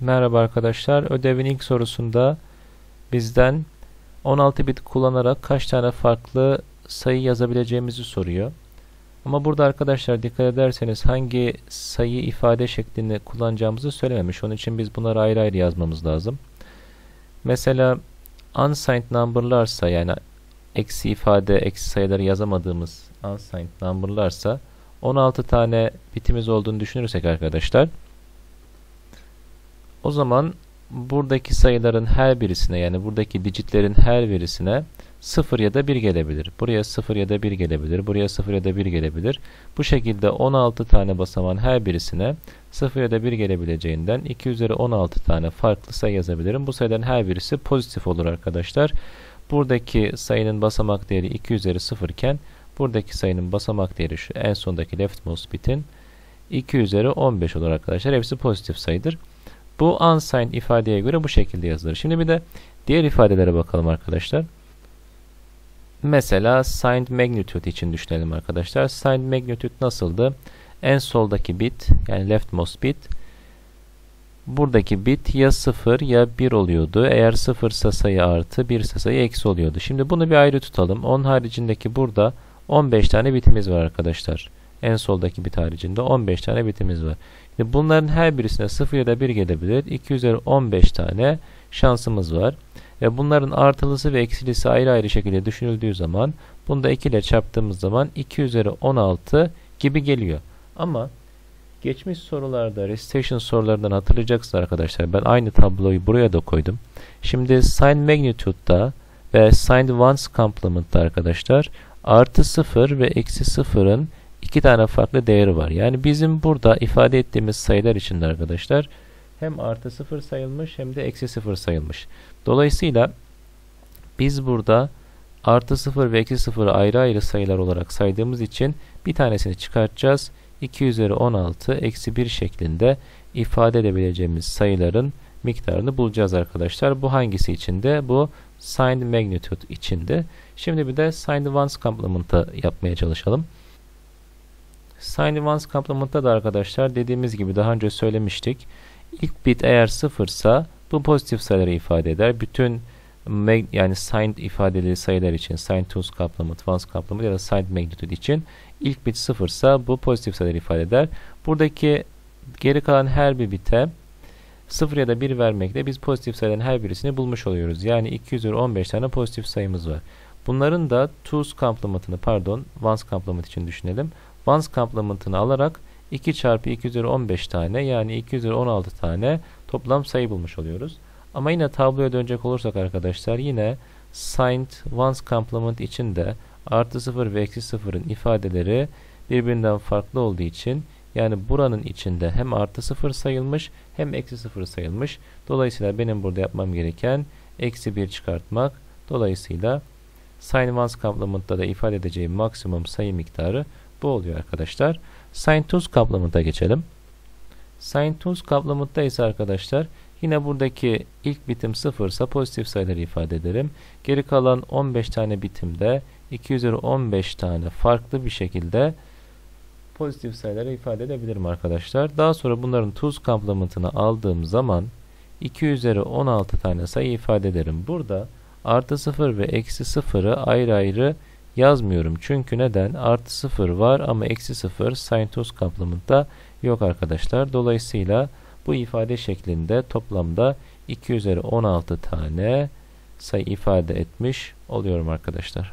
Merhaba arkadaşlar. Ödevin ilk sorusunda bizden 16 bit kullanarak kaç tane farklı sayı yazabileceğimizi soruyor. Ama burada arkadaşlar dikkat ederseniz hangi sayı ifade şeklini kullanacağımızı söylememiş. Onun için biz bunları ayrı ayrı yazmamız lazım. Mesela unsigned number'larsa yani eksi ifade, eksi sayıları yazamadığımız unsigned number'larsa 16 tane bitimiz olduğunu düşünürsek arkadaşlar o zaman buradaki sayıların her birisine yani buradaki digitlerin her birisine 0 ya da 1 gelebilir. Buraya 0 ya da 1 gelebilir. Buraya 0 ya da 1 gelebilir. Bu şekilde 16 tane basamağın her birisine 0 ya da 1 gelebileceğinden 2 üzeri 16 tane farklı sayı yazabilirim. Bu sayıların her birisi pozitif olur arkadaşlar. Buradaki sayının basamak değeri 2 üzeri 0 iken buradaki sayının basamak değeri şu en sondaki leftmost bitin 2 üzeri 15 olur arkadaşlar. Hepsi pozitif sayıdır. Bu unsigned ifadeye göre bu şekilde yazılır. Şimdi bir de diğer ifadelere bakalım arkadaşlar. Mesela signed magnitude için düşünelim arkadaşlar. Signed magnitude nasıldı? En soldaki bit yani leftmost bit buradaki bit ya 0 ya 1 oluyordu. Eğer 0 ise sayı artı 1 ise sayı eksi oluyordu. Şimdi bunu bir ayrı tutalım. Onun haricindeki burada 15 tane bitimiz var arkadaşlar. En soldaki bit haricinde 15 tane bitimiz var. Şimdi bunların her birisine 0 ya da 1 gelebilir. 2 üzeri 15 tane şansımız var. Ve bunların artılısı ve eksilisi ayrı ayrı şekilde düşünüldüğü zaman bunu da 2 ile çarptığımız zaman 2 üzeri 16 gibi geliyor. Ama geçmiş sorularda recitation sorularından hatırlayacaksınız arkadaşlar. Ben aynı tabloyu buraya da koydum. Şimdi sign magnitude'da ve signed ones complement'ta arkadaşlar artı 0 ve eksi 0'ın iki tane farklı değeri var. Yani bizim burada ifade ettiğimiz sayılar içinde arkadaşlar hem artı 0 sayılmış hem de eksi 0 sayılmış. Dolayısıyla biz burada artı 0 ve eksi 0'ı ayrı ayrı sayılar olarak saydığımız için bir tanesini çıkartacağız. 2 üzeri 16 eksi 1 şeklinde ifade edebileceğimiz sayıların miktarını bulacağız arkadaşlar. Bu hangisi içinde? Bu signed magnitude içinde. Şimdi bir de signed ones complement'ı yapmaya çalışalım. Signed ones complement'ta da arkadaşlar dediğimiz gibi daha önce söylemiştik. İlk bit eğer sıfırsa bu pozitif sayıları ifade eder. Bütün yani signed ifadeli sayılar için signed twos complement, ones complement ya da signed magnitude için ilk bit sıfırsa bu pozitif sayıları ifade eder. Buradaki geri kalan her bir bite 0 ya da 1 vermekle biz pozitif sayıların her birisini bulmuş oluyoruz. Yani 215 tane pozitif sayımız var. Bunların da twos complement'ını pardon ones complement için düşünelim. Ones complement'ını alarak 2 çarpı 2 üzeri 15 tane yani 2 üzeri 16 tane toplam sayı bulmuş oluyoruz. Ama yine tabloya dönecek olursak arkadaşlar yine signed ones complement için de artı 0 ve eksi 0'ın ifadeleri birbirinden farklı olduğu için yani buranın içinde hem artı 0 sayılmış hem eksi 0 sayılmış. Dolayısıyla benim burada yapmam gereken eksi 1 çıkartmak. Dolayısıyla sign ones complement'ta da ifade edeceğim maksimum sayı miktarı bu oluyor arkadaşlar. Sin tools complement'a geçelim. Sin tools complement'ta ise arkadaşlar yine buradaki ilk bitim 0 ise pozitif sayıları ifade ederim. Geri kalan 15 tane bitimde 2 üzeri 15 tane farklı bir şekilde pozitif sayıları ifade edebilirim arkadaşlar. Daha sonra bunların tools complement'ını aldığım zaman 2 üzeri 16 tane sayı ifade ederim. Burada artı 0 ve eksi 0'ı ayrı ayrı yazmıyorum. Çünkü neden? Artı 0 var ama eksi 0 sin toz complement'ta yok arkadaşlar. Dolayısıyla bu ifade şeklinde toplamda 2 üzeri 16 tane sayı ifade etmiş oluyorum arkadaşlar.